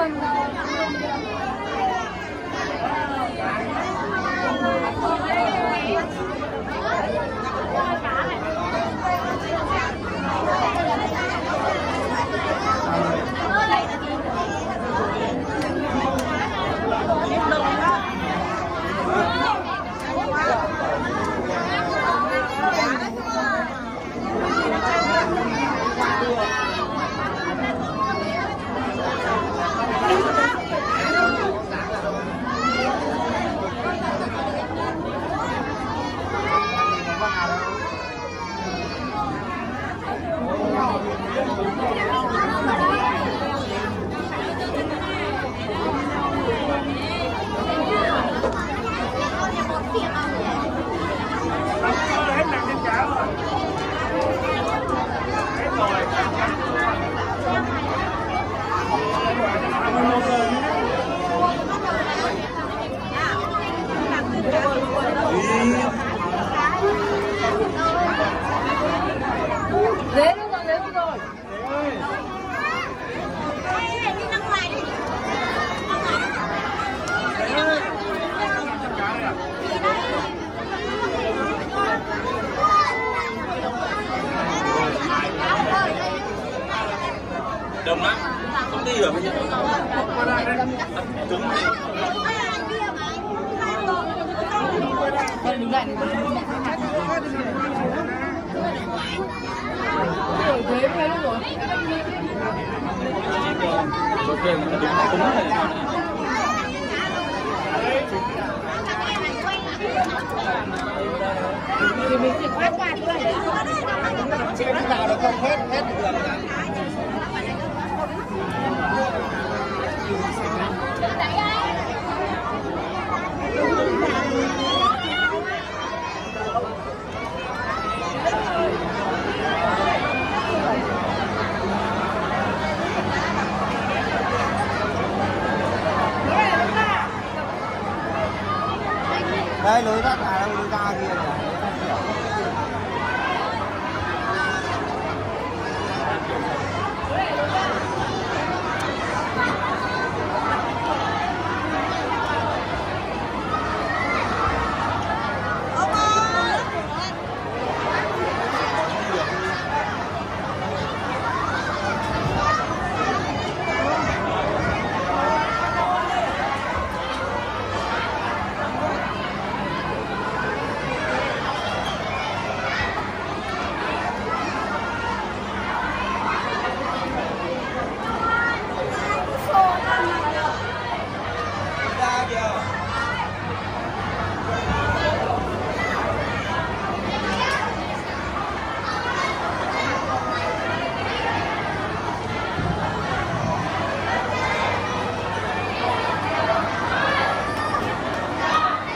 감사합니다. Con đứng lại này. Đổi thuế thuế luôn rồi. Thì mình chỉ quét qua thôi. đây lối ra đâu lối ra kia